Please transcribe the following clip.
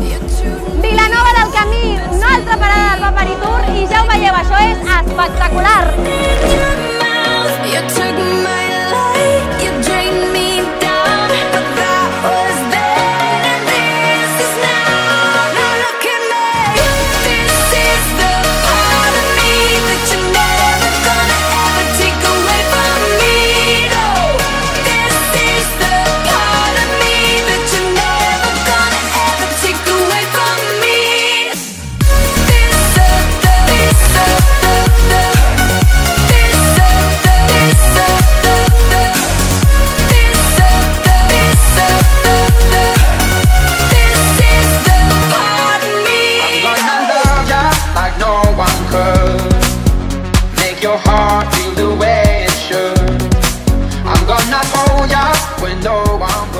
Vilanova del Camí, una altra parada del Vapari Tour i ja ho veieu, això és espectacular! curves Make your heart feel the way it should. I'm gonna hold ya when no one